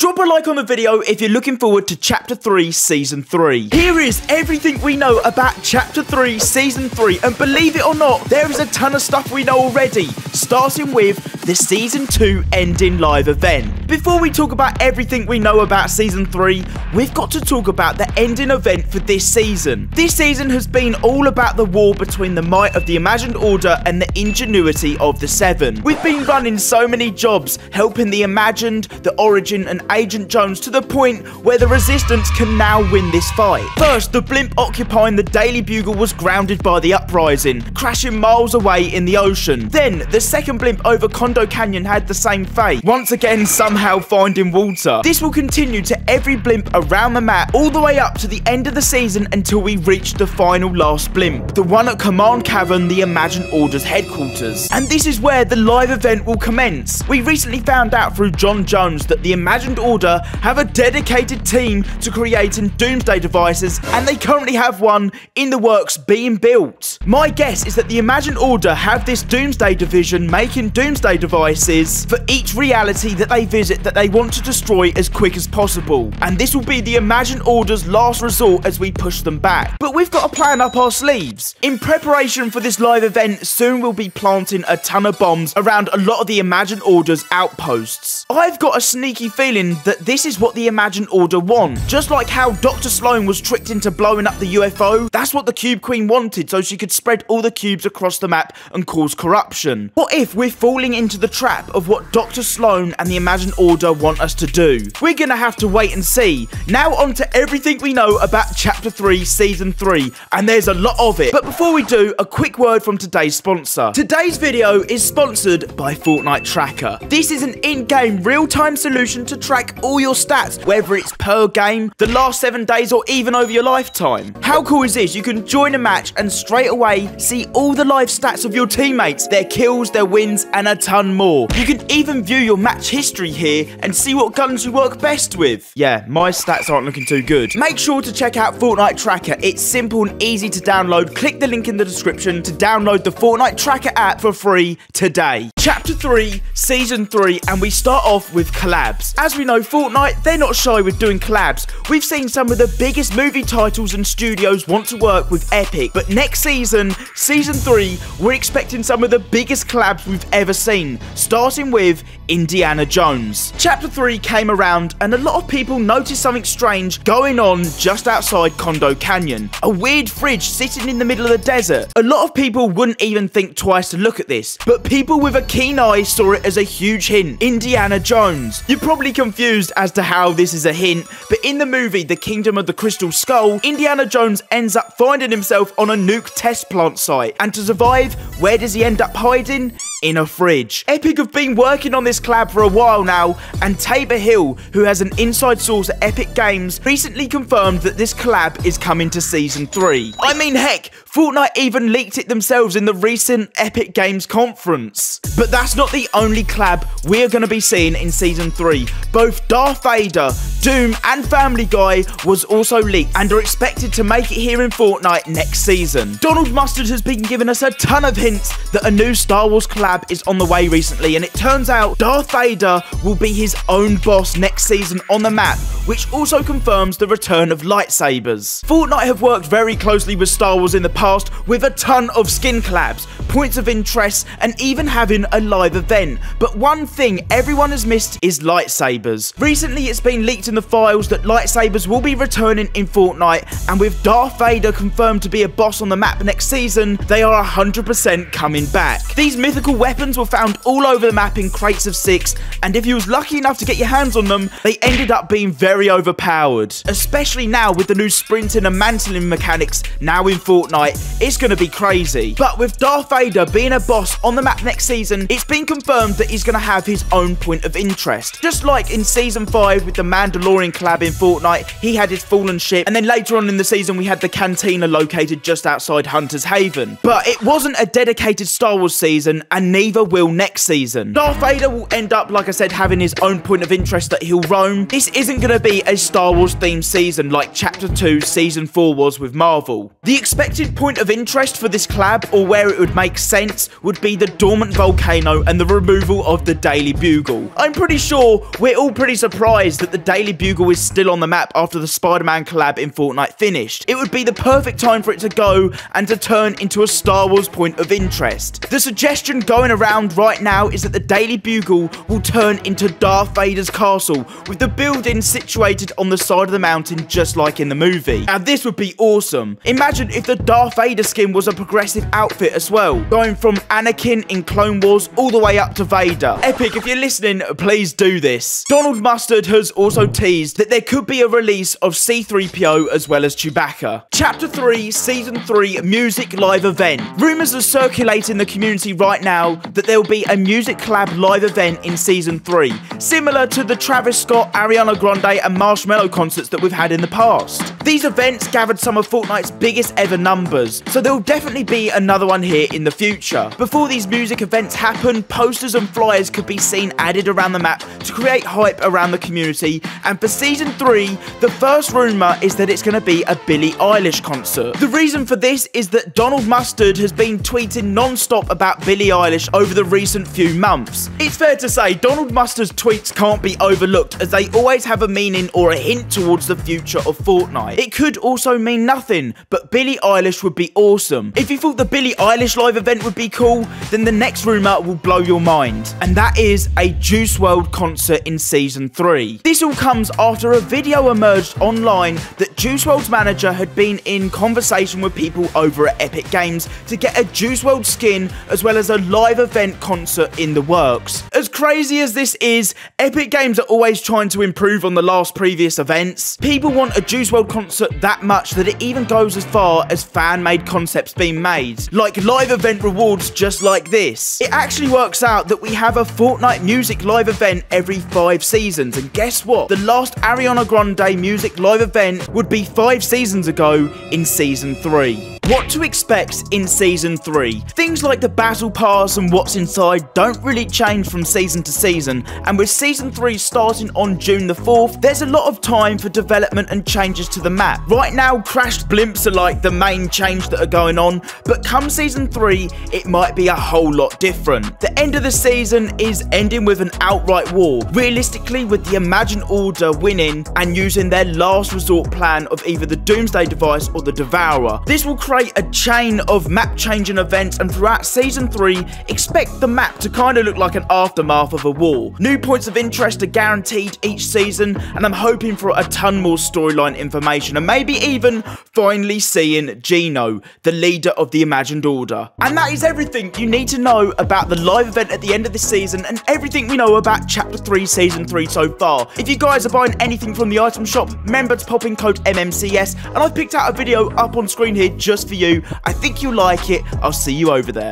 Drop a like on the video if you're looking forward to Chapter 3 Season 3. Here is everything we know about Chapter 3 Season 3 and believe it or not, there is a ton of stuff we know already, starting with the Season 2 ending live event. Before we talk about everything we know about Season 3, we've got to talk about the ending event for this season. This season has been all about the war between the might of the Imagined Order and the ingenuity of the Seven. We've been running so many jobs, helping the Imagined, the Origin and Agent Jones to the point where the Resistance can now win this fight. First, the blimp occupying the Daily Bugle was grounded by the uprising, crashing miles away in the ocean. Then, the second blimp over Condo Canyon had the same fate, once again somehow finding water. This will continue to every blimp around the map, all the way up to the end of the season until we reach the final last blimp, the one at Command Cavern, the Imagined Order's headquarters. And this is where the live event will commence. We recently found out through John Jones that the Imagined Order have a dedicated team to creating doomsday devices, and they currently have one in the works being built. My guess is that the Imagined Order have this doomsday division making doomsday devices for each reality that they visit that they want to destroy as quick as possible. And this will be the Imagined Order's last resort as we push them back. But we've got a plan up our sleeves. In preparation for this live event, soon we'll be planting a ton of bombs around a lot of the Imagined Order's outposts. I've got a sneaky feeling Um, that this is what the Imagined Order want. Just like how Dr. Slone was tricked into blowing up the UFO, that's what the Cube Queen wanted so she could spread all the cubes across the map and cause corruption. What if we're falling into the trap of what Dr. Slone and the Imagined Order want us to do? We're gonna have to wait and see. Now on to everything we know about Chapter 3, Season 3, and there's a lot of it. But before we do, a quick word from today's sponsor. Today's video is sponsored by Fortnite Tracker. This is an in-game real-time solution to track all your stats, whether it's per game, the last seven days, or even over your lifetime. How cool is this? You can join a match and straight away see all the live stats of your teammates, their kills, their wins, and a ton more. You can even view your match history here and see what guns you work best with. Yeah, my stats aren't looking too good. Make sure to check out Fortnite Tracker. It's simple and easy to download. Click the link in the description to download the Fortnite Tracker app for free today. Chapter 3, Season 3, and we start off with collabs. As we know, Fortnite, they're not shy with doing collabs. We've seen some of the biggest movie titles and studios want to work with Epic, but next season, Season 3, we're expecting some of the biggest collabs we've ever seen, starting with Indiana Jones. Chapter 3 came around, and a lot of people noticed something strange going on just outside Condo Canyon. A weird fridge sitting in the middle of the desert. A lot of people wouldn't even think twice to look at this, but people with a keen eye saw it as a huge hint. Indiana Jones. You're probably confused as to how this is a hint, but in the movie The Kingdom of the Crystal Skull, Indiana Jones ends up finding himself on a nuke test plant site. And to survive, where does he end up hiding? In a fridge. Epic have been working on this collab for a while now, and Tabor Hill, who has an inside source at Epic Games, recently confirmed that this collab is coming to Season 3. I mean, heck, Fortnite even leaked it themselves in the recent Epic Games conference. But that's not the only collab we're going to be seeing in Season 3. Both Darth Vader, Doom, and Family Guy was also leaked and are expected to make it here in Fortnite next season. Donald Mustard has been giving us a ton of hints that a new Star Wars collab is on the way recently, and it turns out Darth Vader will be his own boss next season on the map, which also confirms the return of lightsabers. Fortnite have worked very closely with Star Wars in the past with a ton of skin collabs, points of interest, and even having a live event. But one thing everyone has missed is lightsabers. Recently, it's been leaked in the files that lightsabers will be returning in Fortnite, and with Darth Vader confirmed to be a boss on the map next season, they are 100% coming back. These mythical weapons were found all over the map in crates of six, and if you was lucky enough to get your hands on them, they ended up being very overpowered. Especially now with the new sprinting and mantling mechanics now in Fortnite, it's gonna be crazy. But with Darth Vader being a boss on the map next season, it's been confirmed that he's gonna have his own point of interest. Just like in Season 5 with the Mandalorian collab in Fortnite, he had his fallen ship, and then later on in the season we had the cantina located just outside Hunter's Haven. But it wasn't a dedicated Star Wars season, and neither will next season. Darth Vader will end up, like I said, having his own point of interest that he'll roam. This isn't gonna be a Star Wars themed season like Chapter 2 Season 4 was with Marvel. The expected point of interest for this collab, or where it would make sense, would be the dormant volcano and the removal of the Daily Bugle. I'm pretty sure we're all pretty surprised that the Daily Bugle is still on the map after the Spider-Man collab in Fortnite finished. It would be the perfect time for it to go and to turn into a Star Wars point of interest. The suggestion going around right now is that the Daily Bugle will turn into Darth Vader's castle, with the building situated on the side of the mountain just like in the movie. Now this would be awesome. Imagine if the Darth Vader skin was a progressive outfit as well, going from Anakin in Clone Wars all the way up to Vader. Epic, if you're listening, please do this. Donald Mustard has also teased that there could be a release of C-3PO as well as Chewbacca. Chapter 3, Season 3 Music Live Event. Rumours are circulating the community right now that there will be a music collab live event in Season 3, similar to the Travis Scott, Ariana Grande and Marshmello concerts that we've had in the past. These events gathered some of Fortnite's biggest ever numbers, so there will definitely be another one here in the future. Before these music events happen, posters and flyers could be seen added around the map to create hype around the community, and for Season 3, the first rumour is that it's going to be a Billie Eilish concert. The reason for this is that Donald Mustard has been tweeting non-stop about Billie Eilish over the recent few months. It's fair to say Donald Mustard's tweets can't be overlooked as they always have a meaning or a hint towards the future of Fortnite. It could also mean nothing, but Billie Eilish would be awesome. If you thought the Billie Eilish live event would be cool, then the next rumour will blow your mind. And that is a Juice WRLD concert in Season 3. This all comes after a video emerged online that Juice WRLD's manager had been in conversation with people over at Epic Games to get a Juice WRLD skin as well as a live event concert in the works. As crazy as this is, Epic Games are always trying to improve on the last previous events. People want a Juice WRLD concert that much that it even goes as far as fan-made concepts being made, like live event rewards just like this. It actually works out that we have a Fortnite music live event every five seasons, and guess what? The last Ariana Grande music live event would be five seasons ago in Season 3. What to expect in Season 3. Things like the Battle Pass and what's inside don't really change from season to season, and with Season 3 starting on June the 4th, there's a lot of time for development and changes to the map. Right now, crashed blimps are like the main change that are going on, but come Season 3, it might be a whole lot different. The end of the season is ending with an outright war, realistically with the Imagine Order winning and using their last resort plan of either the Doomsday device or the Devourer. This will create a chain of map changing events and throughout season 3 expect the map to kind of look like an aftermath of a war. New points of interest are guaranteed each season and I'm hoping for a ton more storyline information and maybe even finally seeing Geno, the leader of the Imagined Order. And that is everything you need to know about the live event at the end of the season and everything we know about chapter 3 season 3 so far. If you guys are buying anything from the item shop, remember to pop in code MMCS and I've picked out a video up on screen here just for you. I think you'll like it. I'll see you over there.